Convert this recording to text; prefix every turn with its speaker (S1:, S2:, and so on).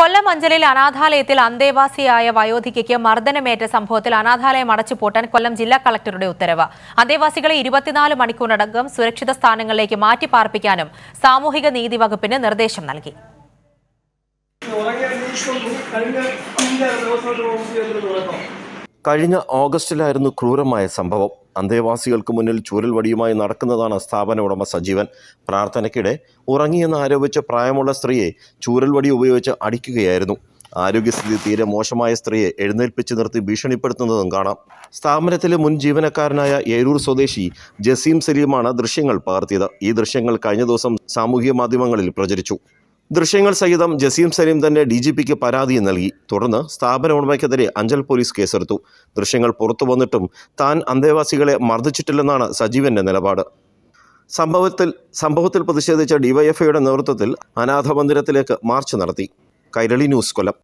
S1: കൊല്ലം അഞ്ചലിൽ അനാഥാലയത്തിൽ അന്തേവാസിയായ വയോധികയ്ക്ക് മർദ്ദനമേറ്റ സംഭവത്തിൽ അനാഥാലയം അടച്ചുപൂട്ടാൻ കൊല്ലം ജില്ലാ കളക്ടറുടെ ഉത്തരവ്. അന്തേവാസികളെ ഇരുപത്തിനാല് മണിക്കൂറിനടക്കം സുരക്ഷിത സ്ഥാനങ്ങളിലേക്ക് മാറ്റി പാർപ്പിക്കാനും സാമൂഹിക നീതി വകുപ്പിന് നിർദ്ദേശം നൽകി.
S2: കഴിഞ്ഞ
S3: ഓഗസ്റ്റിലായിരുന്നു ക്രൂരമായ സംഭവം. അന്തേവാസികൾക്ക് മുന്നിൽ ചൂരൽ വടിയുമായി നടക്കുന്നതാണ് സ്ഥാപന ഉടമ സജീവൻ. പ്രാർത്ഥനയ്ക്കിടെ ഉറങ്ങിയെന്ന് ആരോപിച്ച പ്രായമുള്ള സ്ത്രീയെ ചൂരൽ വടി ഉപയോഗിച്ച് അടിക്കുകയായിരുന്നു. ആരോഗ്യസ്ഥിതി തീരെ മോശമായ സ്ത്രീയെ എഴുന്നേൽപ്പിച്ച് നിർത്തി ഭീഷണിപ്പെടുത്തുന്നതും കാണാം. സ്ഥാപനത്തിലെ മുൻ ജീവനക്കാരനായ ഏരൂർ സ്വദേശി ജസീം സലീമാണ് ദൃശ്യങ്ങൾ പകർത്തിയത്. ഈ ദൃശ്യങ്ങൾ കഴിഞ്ഞ ദിവസം സാമൂഹ്യ മാധ്യമങ്ങളിൽ പ്രചരിച്ചു. ദൃശ്യങ്ങൾ സഹിതം ജസീം സലീം തന്നെ ഡി ജി പിക്ക് പരാതി നൽകി. തുടർന്ന് സ്ഥാപന ഉടമയ്ക്കെതിരെ അഞ്ചൽ പോലീസ് കേസെടുത്തു. ദൃശ്യങ്ങൾ പുറത്തു വന്നിട്ടും താൻ അന്തേവാസികളെ മർദ്ദിച്ചിട്ടില്ലെന്നാണ് സജീവന്റെ നിലപാട്. സംഭവത്തിൽ സംഭവത്തിൽ പ്രതിഷേധിച്ച ഡിവൈഎഫ്ഐയുടെ നേതൃത്വത്തിൽ അനാഥ മന്ദിരത്തിലേക്ക് മാർച്ച് നടത്തി. കൈരളി ന്യൂസ് കൊല്ലം.